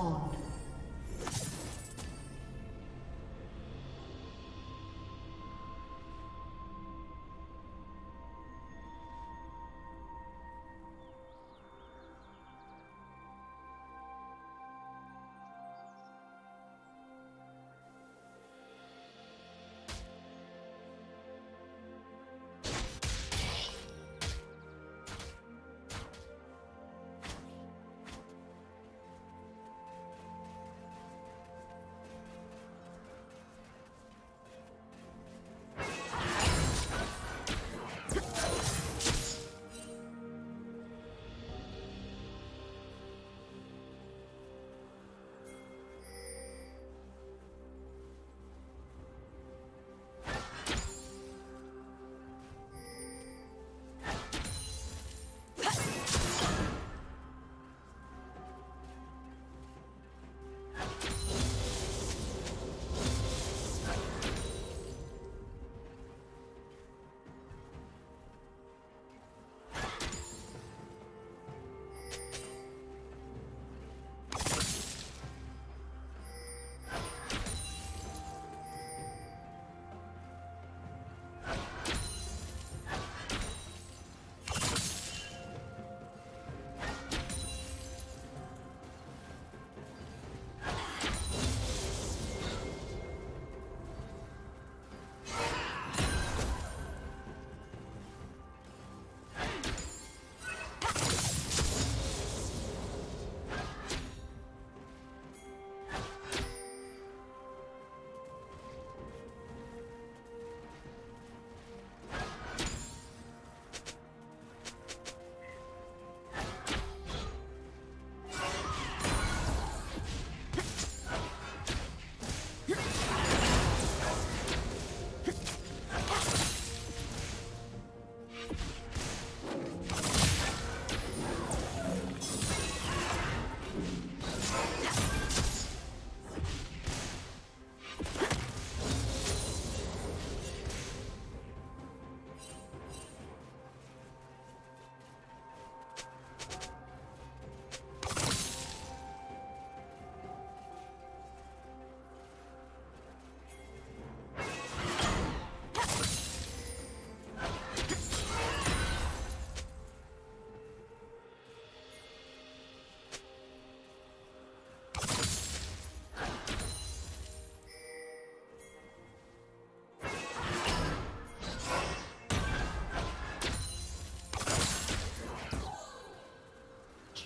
spawned.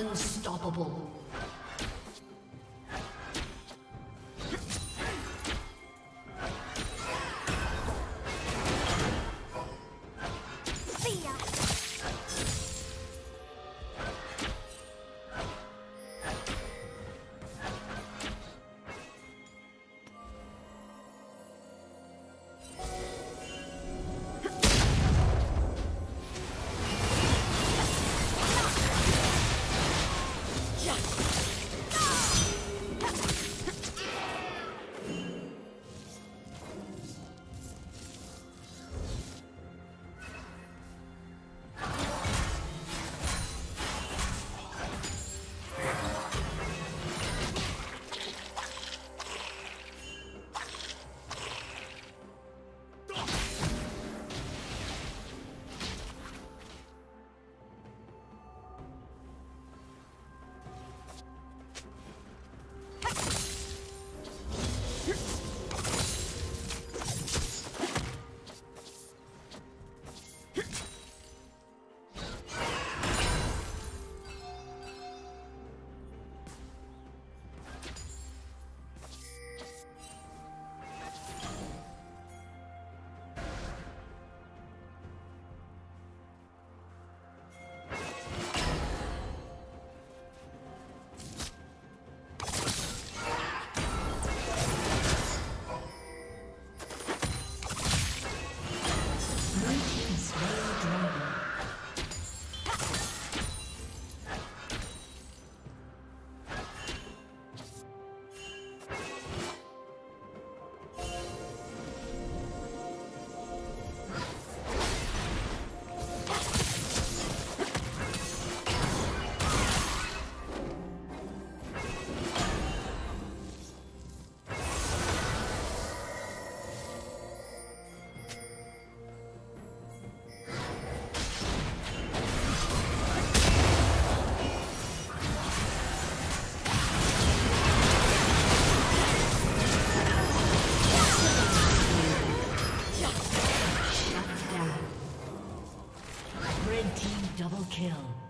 Unstoppable. Kill.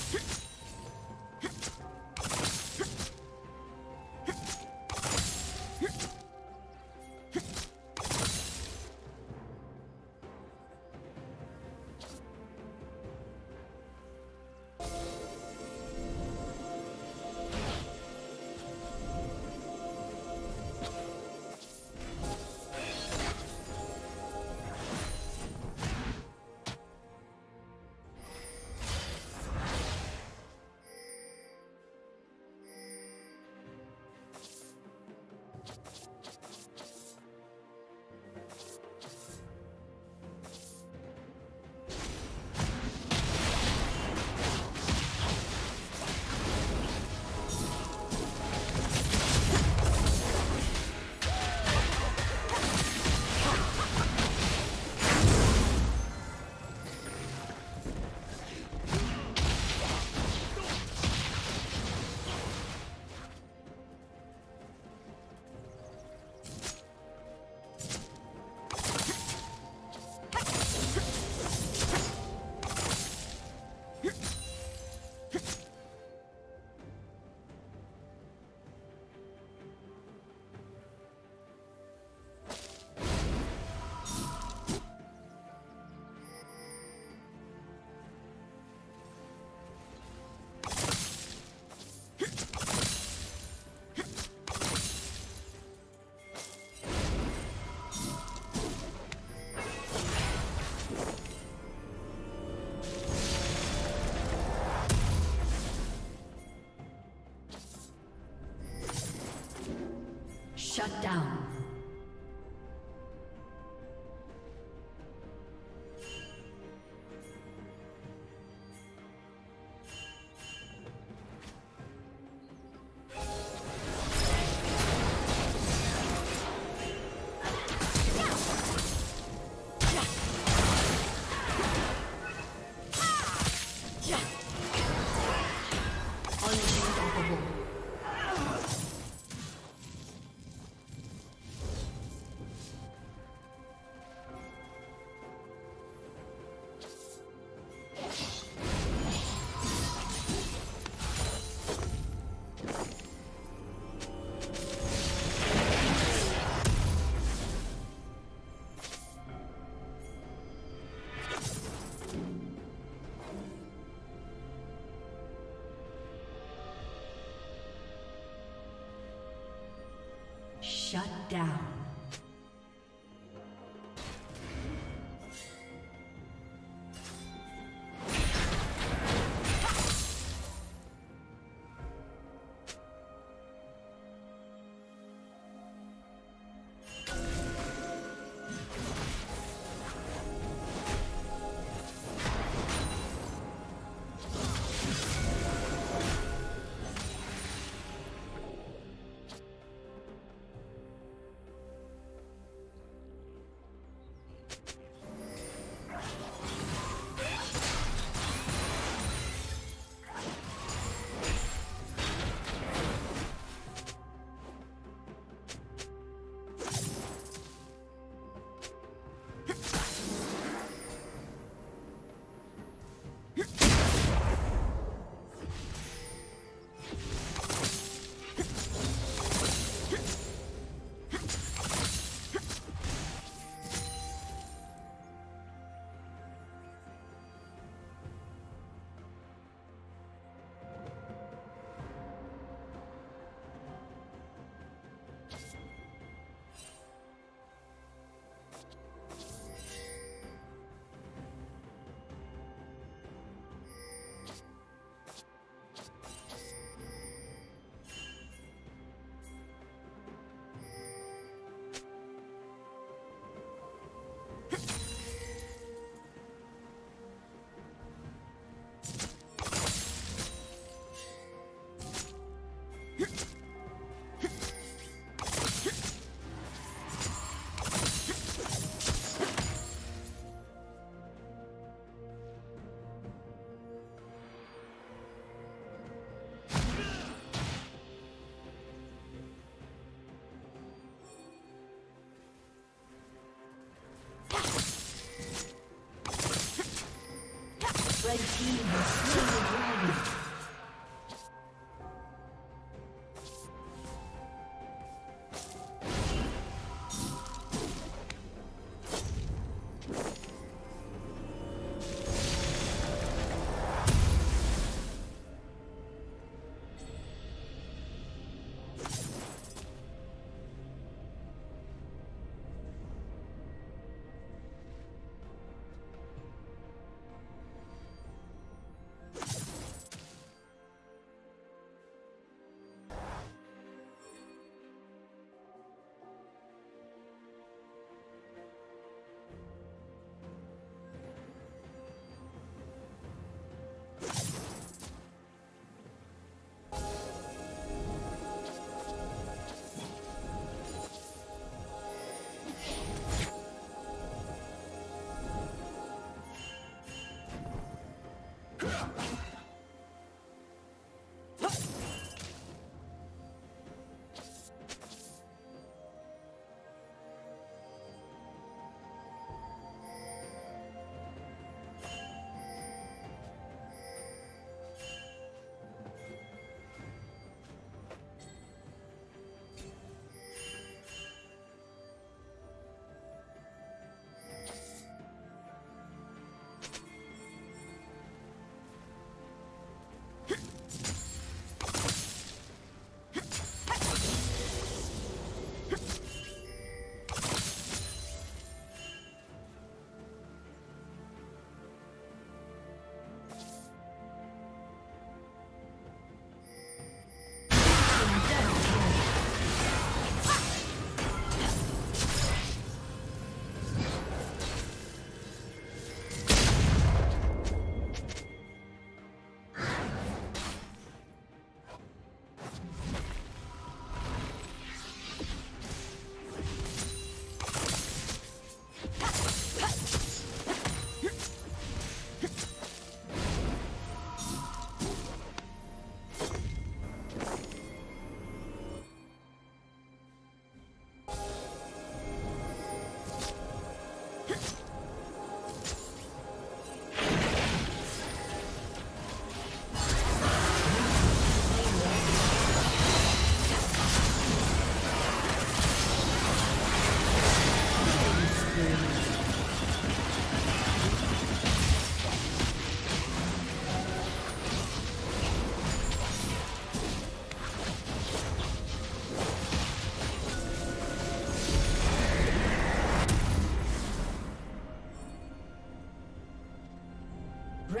Shut down.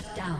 Shut down.